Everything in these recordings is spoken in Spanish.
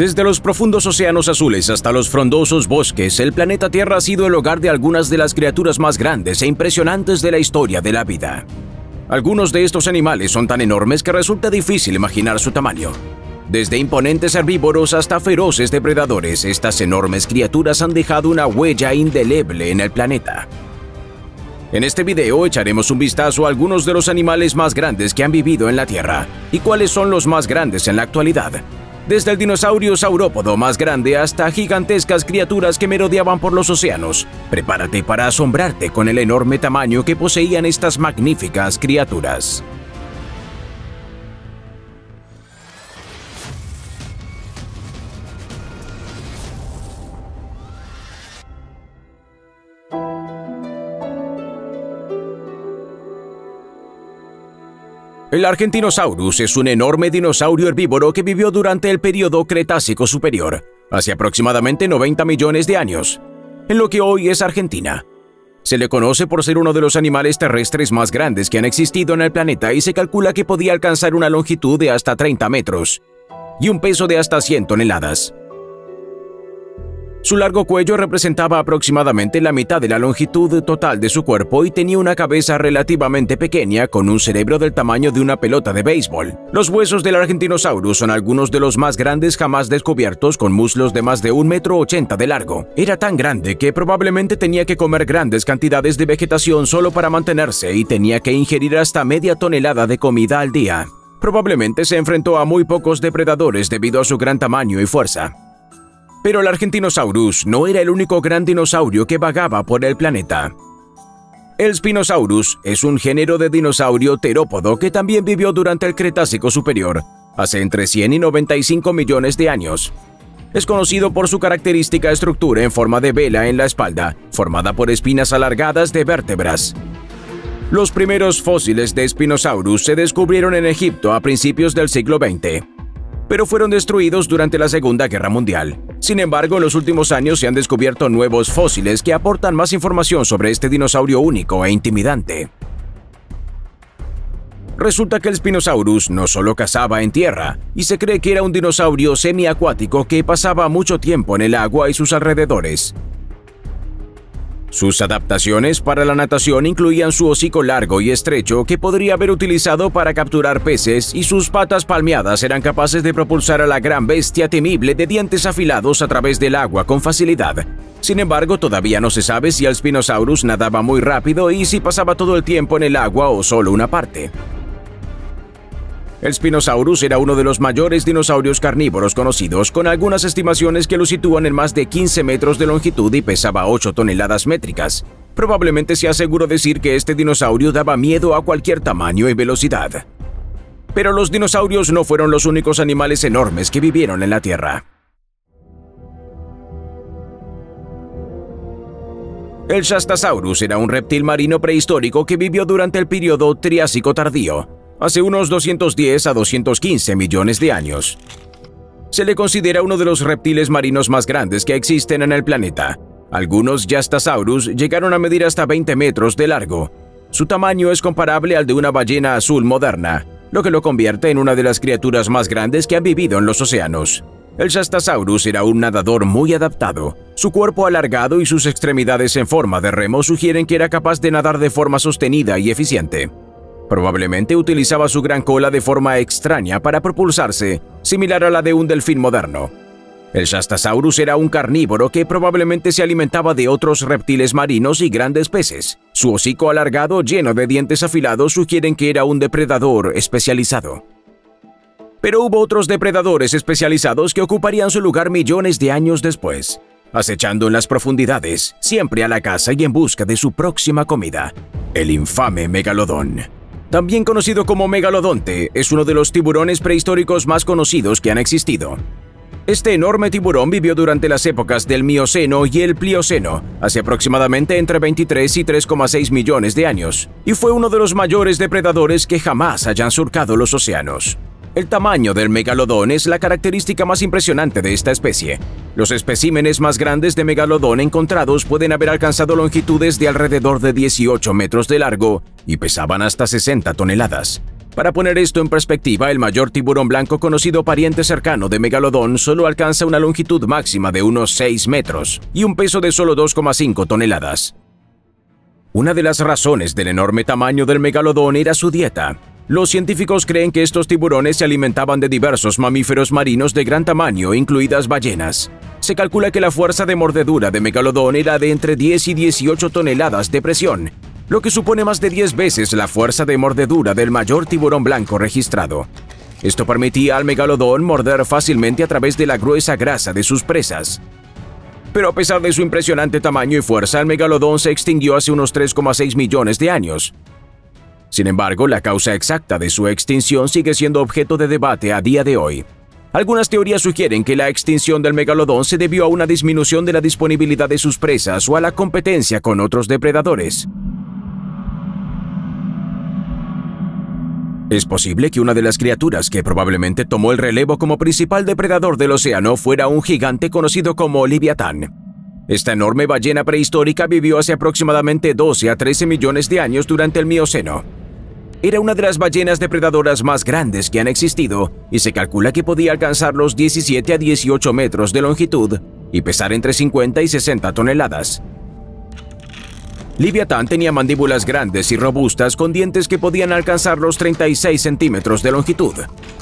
Desde los profundos océanos azules hasta los frondosos bosques, el planeta Tierra ha sido el hogar de algunas de las criaturas más grandes e impresionantes de la historia de la vida. Algunos de estos animales son tan enormes que resulta difícil imaginar su tamaño. Desde imponentes herbívoros hasta feroces depredadores, estas enormes criaturas han dejado una huella indeleble en el planeta. En este video echaremos un vistazo a algunos de los animales más grandes que han vivido en la Tierra y cuáles son los más grandes en la actualidad, desde el dinosaurio saurópodo más grande hasta gigantescas criaturas que merodeaban por los océanos. Prepárate para asombrarte con el enorme tamaño que poseían estas magníficas criaturas. El Argentinosaurus es un enorme dinosaurio herbívoro que vivió durante el período Cretácico Superior, hace aproximadamente 90 millones de años, en lo que hoy es Argentina. Se le conoce por ser uno de los animales terrestres más grandes que han existido en el planeta y se calcula que podía alcanzar una longitud de hasta 30 metros y un peso de hasta 100 toneladas. Su largo cuello representaba aproximadamente la mitad de la longitud total de su cuerpo y tenía una cabeza relativamente pequeña con un cerebro del tamaño de una pelota de béisbol. Los huesos del Argentinosaurus son algunos de los más grandes jamás descubiertos con muslos de más de un metro ochenta de largo. Era tan grande que probablemente tenía que comer grandes cantidades de vegetación solo para mantenerse y tenía que ingerir hasta media tonelada de comida al día. Probablemente se enfrentó a muy pocos depredadores debido a su gran tamaño y fuerza. Pero el Argentinosaurus no era el único gran dinosaurio que vagaba por el planeta. El Spinosaurus es un género de dinosaurio terópodo que también vivió durante el Cretácico Superior, hace entre 100 y 95 millones de años. Es conocido por su característica estructura en forma de vela en la espalda, formada por espinas alargadas de vértebras. Los primeros fósiles de Spinosaurus se descubrieron en Egipto a principios del siglo XX pero fueron destruidos durante la Segunda Guerra Mundial. Sin embargo, en los últimos años se han descubierto nuevos fósiles que aportan más información sobre este dinosaurio único e intimidante. Resulta que el Spinosaurus no solo cazaba en tierra, y se cree que era un dinosaurio semiacuático que pasaba mucho tiempo en el agua y sus alrededores. Sus adaptaciones para la natación incluían su hocico largo y estrecho que podría haber utilizado para capturar peces y sus patas palmeadas eran capaces de propulsar a la gran bestia temible de dientes afilados a través del agua con facilidad. Sin embargo, todavía no se sabe si el Spinosaurus nadaba muy rápido y si pasaba todo el tiempo en el agua o solo una parte. El Spinosaurus era uno de los mayores dinosaurios carnívoros conocidos, con algunas estimaciones que lo sitúan en más de 15 metros de longitud y pesaba 8 toneladas métricas. Probablemente sea seguro decir que este dinosaurio daba miedo a cualquier tamaño y velocidad. Pero los dinosaurios no fueron los únicos animales enormes que vivieron en la Tierra. El Shastasaurus era un reptil marino prehistórico que vivió durante el período Triásico tardío, hace unos 210 a 215 millones de años. Se le considera uno de los reptiles marinos más grandes que existen en el planeta. Algunos Yastasaurus llegaron a medir hasta 20 metros de largo. Su tamaño es comparable al de una ballena azul moderna, lo que lo convierte en una de las criaturas más grandes que han vivido en los océanos. El Shastasaurus era un nadador muy adaptado. Su cuerpo alargado y sus extremidades en forma de remo sugieren que era capaz de nadar de forma sostenida y eficiente. Probablemente utilizaba su gran cola de forma extraña para propulsarse, similar a la de un delfín moderno. El Shastasaurus era un carnívoro que probablemente se alimentaba de otros reptiles marinos y grandes peces. Su hocico alargado lleno de dientes afilados sugieren que era un depredador especializado. Pero hubo otros depredadores especializados que ocuparían su lugar millones de años después, acechando en las profundidades, siempre a la caza y en busca de su próxima comida, el infame megalodón. También conocido como megalodonte, es uno de los tiburones prehistóricos más conocidos que han existido. Este enorme tiburón vivió durante las épocas del Mioceno y el Plioceno, hace aproximadamente entre 23 y 3,6 millones de años, y fue uno de los mayores depredadores que jamás hayan surcado los océanos. El tamaño del megalodón es la característica más impresionante de esta especie. Los especímenes más grandes de megalodón encontrados pueden haber alcanzado longitudes de alrededor de 18 metros de largo y pesaban hasta 60 toneladas. Para poner esto en perspectiva, el mayor tiburón blanco conocido pariente cercano de Megalodón solo alcanza una longitud máxima de unos 6 metros y un peso de solo 2,5 toneladas. Una de las razones del enorme tamaño del megalodón era su dieta. Los científicos creen que estos tiburones se alimentaban de diversos mamíferos marinos de gran tamaño, incluidas ballenas. Se calcula que la fuerza de mordedura de megalodón era de entre 10 y 18 toneladas de presión, lo que supone más de 10 veces la fuerza de mordedura del mayor tiburón blanco registrado. Esto permitía al megalodón morder fácilmente a través de la gruesa grasa de sus presas. Pero a pesar de su impresionante tamaño y fuerza, el megalodón se extinguió hace unos 3,6 millones de años. Sin embargo, la causa exacta de su extinción sigue siendo objeto de debate a día de hoy. Algunas teorías sugieren que la extinción del megalodón se debió a una disminución de la disponibilidad de sus presas o a la competencia con otros depredadores. Es posible que una de las criaturas que probablemente tomó el relevo como principal depredador del océano fuera un gigante conocido como Liviatán. Esta enorme ballena prehistórica vivió hace aproximadamente 12 a 13 millones de años durante el Mioceno. Era una de las ballenas depredadoras más grandes que han existido y se calcula que podía alcanzar los 17 a 18 metros de longitud y pesar entre 50 y 60 toneladas. Liviatán tenía mandíbulas grandes y robustas con dientes que podían alcanzar los 36 centímetros de longitud,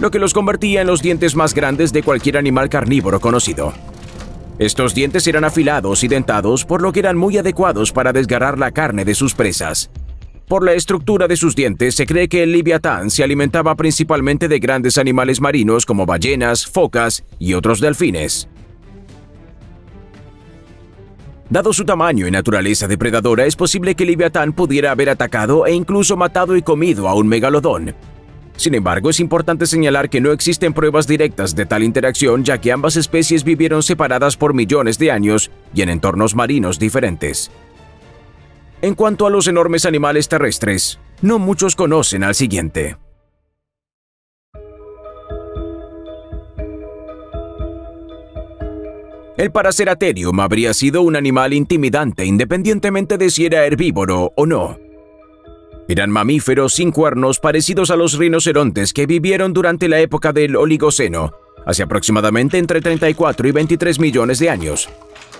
lo que los convertía en los dientes más grandes de cualquier animal carnívoro conocido. Estos dientes eran afilados y dentados, por lo que eran muy adecuados para desgarrar la carne de sus presas. Por la estructura de sus dientes, se cree que el liviatán se alimentaba principalmente de grandes animales marinos como ballenas, focas y otros delfines. Dado su tamaño y naturaleza depredadora, es posible que Liviatán pudiera haber atacado e incluso matado y comido a un megalodón. Sin embargo, es importante señalar que no existen pruebas directas de tal interacción ya que ambas especies vivieron separadas por millones de años y en entornos marinos diferentes. En cuanto a los enormes animales terrestres, no muchos conocen al siguiente. El Paraceratherium habría sido un animal intimidante independientemente de si era herbívoro o no. Eran mamíferos sin cuernos parecidos a los rinocerontes que vivieron durante la época del Oligoceno, hace aproximadamente entre 34 y 23 millones de años.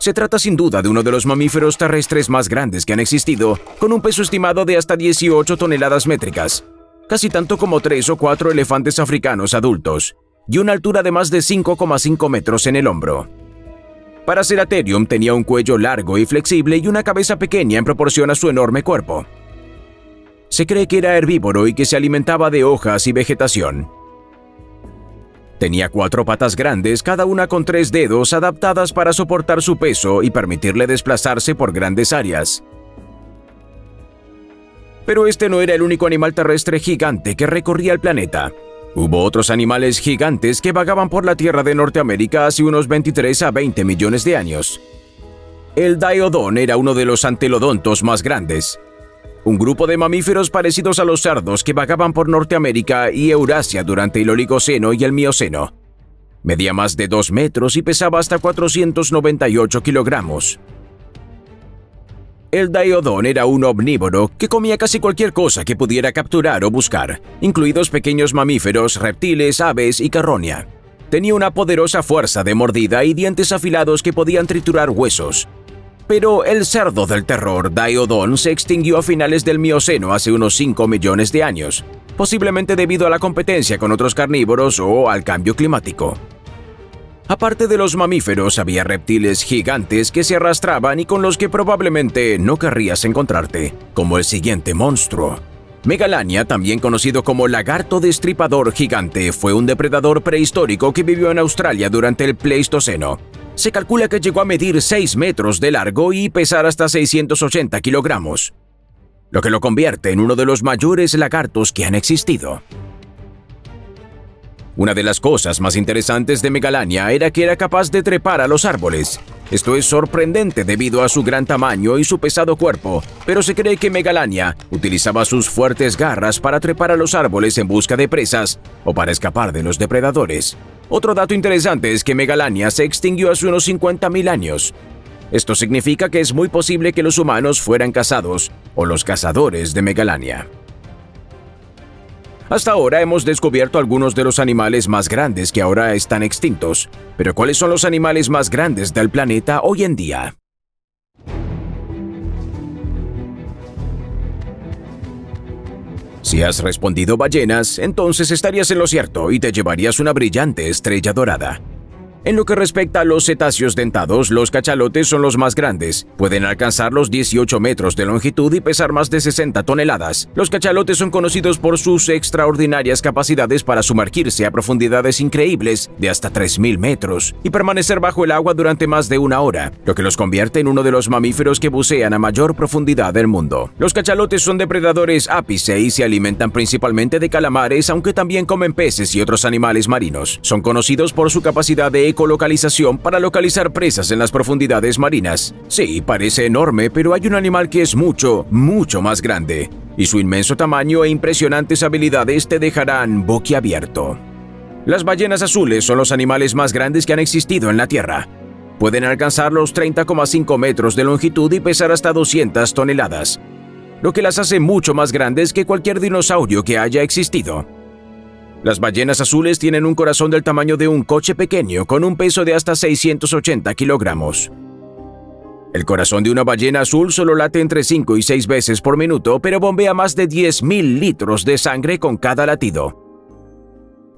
Se trata sin duda de uno de los mamíferos terrestres más grandes que han existido, con un peso estimado de hasta 18 toneladas métricas, casi tanto como tres o cuatro elefantes africanos adultos, y una altura de más de 5,5 metros en el hombro. Paraceratherium tenía un cuello largo y flexible y una cabeza pequeña en proporción a su enorme cuerpo. Se cree que era herbívoro y que se alimentaba de hojas y vegetación. Tenía cuatro patas grandes, cada una con tres dedos adaptadas para soportar su peso y permitirle desplazarse por grandes áreas. Pero este no era el único animal terrestre gigante que recorría el planeta. Hubo otros animales gigantes que vagaban por la tierra de Norteamérica hace unos 23 a 20 millones de años. El Diodon era uno de los antelodontos más grandes, un grupo de mamíferos parecidos a los cerdos que vagaban por Norteamérica y Eurasia durante el Oligoceno y el Mioceno. Medía más de 2 metros y pesaba hasta 498 kilogramos. El Diodon era un omnívoro que comía casi cualquier cosa que pudiera capturar o buscar, incluidos pequeños mamíferos, reptiles, aves y carroña. Tenía una poderosa fuerza de mordida y dientes afilados que podían triturar huesos. Pero el cerdo del terror, Diodon, se extinguió a finales del Mioceno hace unos 5 millones de años, posiblemente debido a la competencia con otros carnívoros o al cambio climático. Aparte de los mamíferos, había reptiles gigantes que se arrastraban y con los que probablemente no querrías encontrarte, como el siguiente monstruo. Megalania, también conocido como lagarto destripador gigante, fue un depredador prehistórico que vivió en Australia durante el Pleistoceno. Se calcula que llegó a medir 6 metros de largo y pesar hasta 680 kilogramos, lo que lo convierte en uno de los mayores lagartos que han existido. Una de las cosas más interesantes de Megalania era que era capaz de trepar a los árboles. Esto es sorprendente debido a su gran tamaño y su pesado cuerpo, pero se cree que Megalania utilizaba sus fuertes garras para trepar a los árboles en busca de presas o para escapar de los depredadores. Otro dato interesante es que Megalania se extinguió hace unos 50.000 años. Esto significa que es muy posible que los humanos fueran cazados o los cazadores de Megalania. Hasta ahora hemos descubierto algunos de los animales más grandes que ahora están extintos, pero ¿cuáles son los animales más grandes del planeta hoy en día? Si has respondido ballenas, entonces estarías en lo cierto y te llevarías una brillante estrella dorada. En lo que respecta a los cetáceos dentados, los cachalotes son los más grandes. Pueden alcanzar los 18 metros de longitud y pesar más de 60 toneladas. Los cachalotes son conocidos por sus extraordinarias capacidades para sumergirse a profundidades increíbles de hasta 3.000 metros y permanecer bajo el agua durante más de una hora, lo que los convierte en uno de los mamíferos que bucean a mayor profundidad del mundo. Los cachalotes son depredadores ápice y se alimentan principalmente de calamares, aunque también comen peces y otros animales marinos. Son conocidos por su capacidad de ecolocalización para localizar presas en las profundidades marinas. Sí, parece enorme, pero hay un animal que es mucho, mucho más grande, y su inmenso tamaño e impresionantes habilidades te dejarán boquiabierto. Las ballenas azules son los animales más grandes que han existido en la Tierra. Pueden alcanzar los 30,5 metros de longitud y pesar hasta 200 toneladas, lo que las hace mucho más grandes que cualquier dinosaurio que haya existido. Las ballenas azules tienen un corazón del tamaño de un coche pequeño con un peso de hasta 680 kilogramos. El corazón de una ballena azul solo late entre 5 y 6 veces por minuto, pero bombea más de 10.000 litros de sangre con cada latido.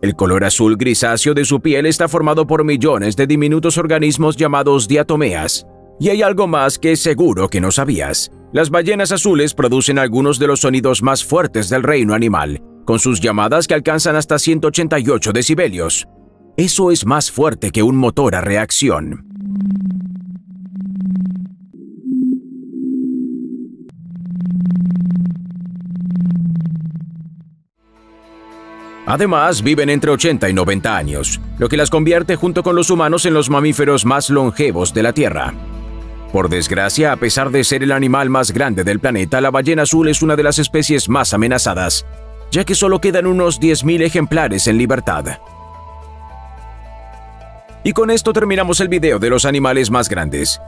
El color azul grisáceo de su piel está formado por millones de diminutos organismos llamados diatomeas. Y hay algo más que seguro que no sabías. Las ballenas azules producen algunos de los sonidos más fuertes del reino animal, con sus llamadas que alcanzan hasta 188 decibelios. Eso es más fuerte que un motor a reacción. Además, viven entre 80 y 90 años, lo que las convierte junto con los humanos en los mamíferos más longevos de la Tierra. Por desgracia, a pesar de ser el animal más grande del planeta, la ballena azul es una de las especies más amenazadas, ya que solo quedan unos 10.000 ejemplares en libertad. Y con esto terminamos el video de los animales más grandes.